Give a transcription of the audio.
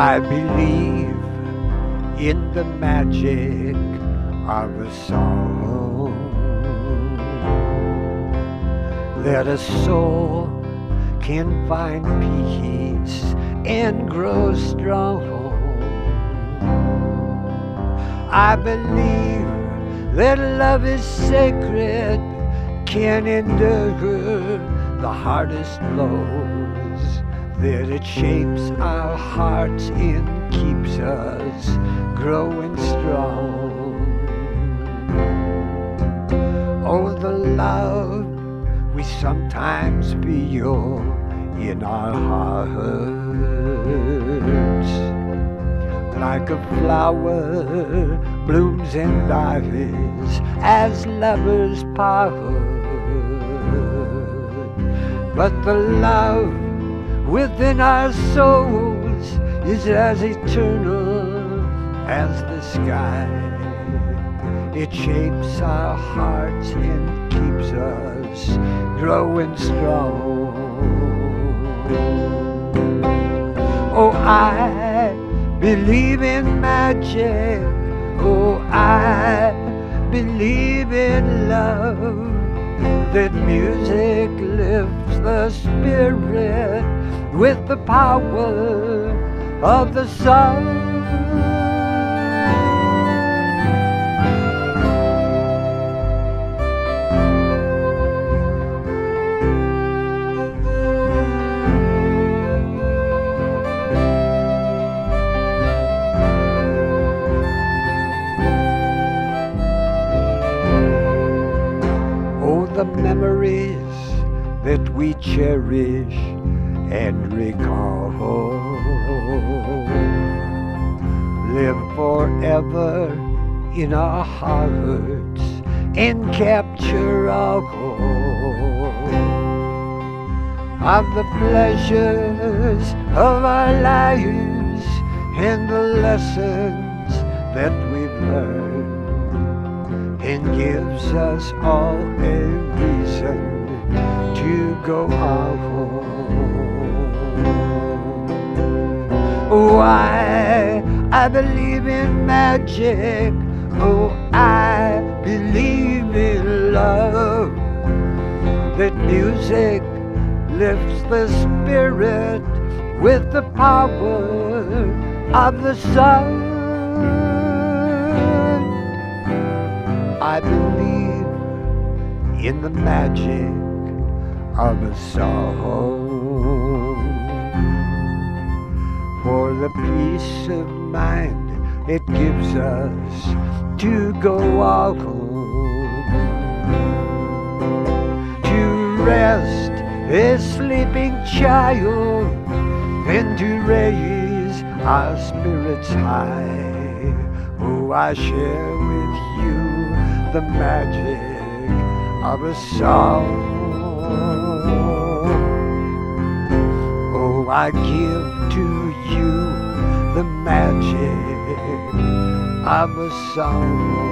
I believe in the magic of a song that a soul can find peace and grow strong. I believe that love is sacred, can endure the hardest blows, that it shapes our hearts and keeps us growing strong. Oh, the love we sometimes feel in our hearts like a flower blooms and dies as lovers part. But the love within our souls is as eternal as the sky. It shapes our hearts and keeps us growing strong. Oh, I believe in magic. Oh, I believe in love. That music lifts the spirit with the power of the sun. The memories that we cherish and recall live forever in our hearts and capture our of the pleasures of our lives and the lessons that we've learned and gives us all a reason to go on. Why I believe in magic. Oh, I believe in love. That music lifts the spirit with the power of the sun. I believe in the magic of a song the peace of mind it gives us to go out to rest a sleeping child and to raise our spirits high. Oh, I share with you the magic of a song. I give to you the magic of a song.